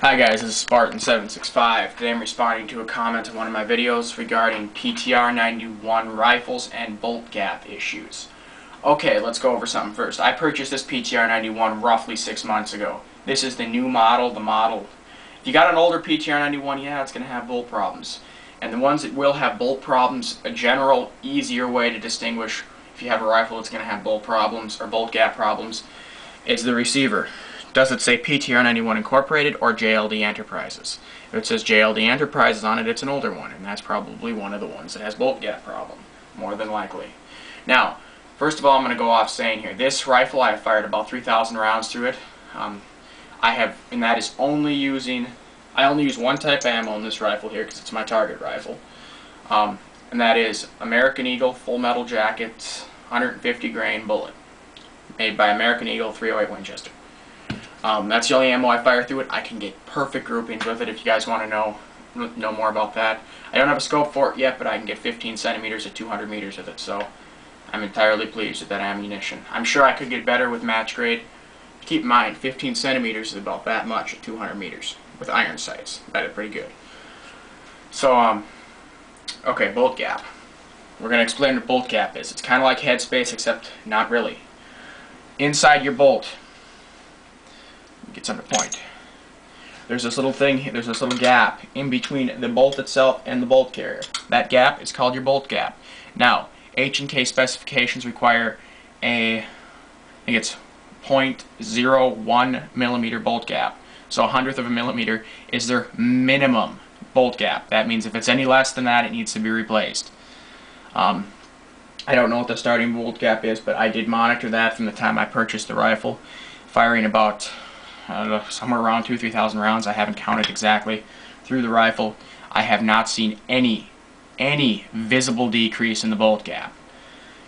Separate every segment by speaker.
Speaker 1: Hi guys, this is Spartan765. Today I'm responding to a comment on one of my videos regarding PTR 91 rifles and bolt gap issues. Okay, let's go over something first. I purchased this PTR 91 roughly six months ago. This is the new model, the model. If you got an older PTR 91, yeah, it's going to have bolt problems. And the ones that will have bolt problems, a general, easier way to distinguish if you have a rifle that's going to have bolt problems or bolt gap problems is the receiver. Does it say PTR91 Incorporated or JLD Enterprises? If it says JLD Enterprises on it, it's an older one, and that's probably one of the ones that has bolt gap problem, more than likely. Now, first of all, I'm going to go off saying here, this rifle, I have fired about 3,000 rounds through it. Um, I have, and that is only using, I only use one type of ammo in this rifle here because it's my target rifle. Um, and that is American Eagle Full Metal Jacket 150 grain bullet, made by American Eagle 308 Winchester. Um, that's the only ammo I fire through it. I can get perfect groupings with it if you guys want to know know more about that. I don't have a scope for it yet, but I can get 15 centimeters at 200 meters with it, so I'm entirely pleased with that ammunition. I'm sure I could get better with match grade. Keep in mind, 15 centimeters is about that much at 200 meters with iron sights. That is pretty good. So, um, okay, bolt gap. We're going to explain what bolt gap is. It's kind of like headspace, except not really. Inside your bolt, gets under point. There's this little thing, there's this little gap in between the bolt itself and the bolt carrier. That gap is called your bolt gap. Now, H&K specifications require a, I think it's 0.01 millimeter bolt gap. So a hundredth of a millimeter is their minimum bolt gap. That means if it's any less than that, it needs to be replaced. Um, I don't know what the starting bolt gap is, but I did monitor that from the time I purchased the rifle, firing about uh, somewhere around two, three thousand rounds. I haven't counted exactly through the rifle. I have not seen any, any visible decrease in the bolt gap.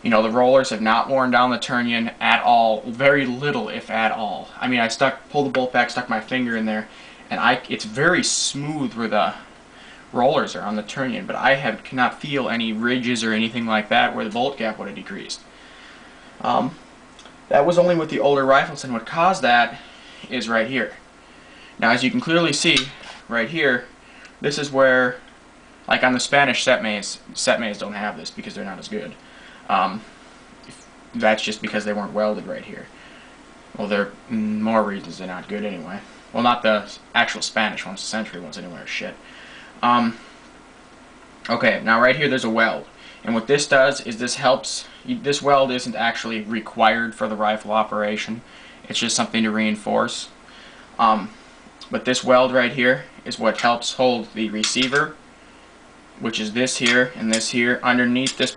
Speaker 1: You know, the rollers have not worn down the turnion at all. Very little, if at all. I mean, I stuck, pulled the bolt back, stuck my finger in there, and I, it's very smooth where the rollers are on the turnion, but I have cannot feel any ridges or anything like that where the bolt gap would have decreased. Um, that was only with the older rifles, and what caused that is right here. Now as you can clearly see right here, this is where, like on the Spanish CETMEs, set maze don't have this because they're not as good. Um, that's just because they weren't welded right here. Well, there are more reasons they're not good anyway. Well, not the actual Spanish ones, the Century ones anyway shit. Um, okay, now right here there's a weld. And what this does is this helps, this weld isn't actually required for the rifle operation. It's just something to reinforce. Um, but this weld right here is what helps hold the receiver, which is this here and this here. Underneath this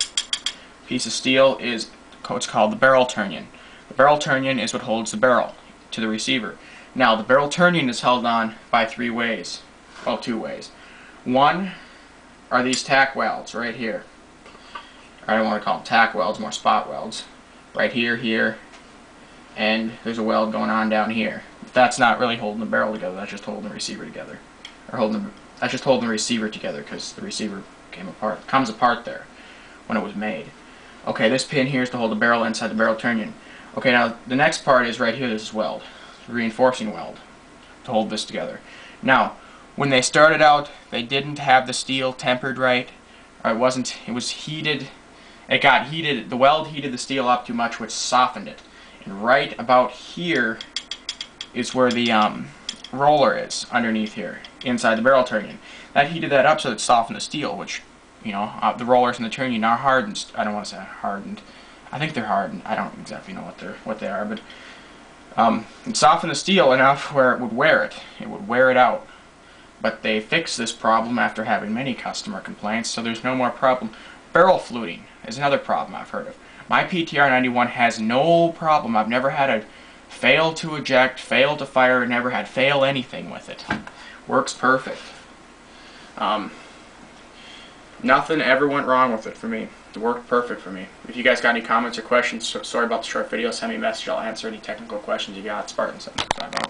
Speaker 1: piece of steel is what's called the barrel turnion. The barrel turnion is what holds the barrel to the receiver. Now, the barrel turnion is held on by three ways. Well, two ways. One are these tack welds right here. I don't want to call them tack welds, more spot welds. Right here, here, and there's a weld going on down here. That's not really holding the barrel together, that's just holding the receiver together. Or holding the, that's just holding the receiver together because the receiver came apart, comes apart there when it was made. Okay, this pin here is to hold the barrel inside the barrel turnion. Okay, now the next part is right here, this is weld, reinforcing weld to hold this together. Now, when they started out, they didn't have the steel tempered right, it wasn't, it was heated, it got heated, the weld heated the steel up too much, which softened it. And right about here is where the um, roller is, underneath here, inside the barrel turnion. That heated that up so it softened the steel, which, you know, uh, the rollers in the turnion are hardened. I don't want to say hardened. I think they're hardened. I don't exactly know what they're what they are, but um, it softened the steel enough where it would wear it. It would wear it out. But they fixed this problem after having many customer complaints, so there's no more problem. Barrel fluting is another problem I've heard of. My PTR 91 has no problem. I've never had a fail to eject, fail to fire, never had fail anything with it. Works perfect. Um, nothing ever went wrong with it for me. It worked perfect for me. If you guys got any comments or questions, sorry about the short video, send me a message. I'll answer any technical questions you got. Spartan 765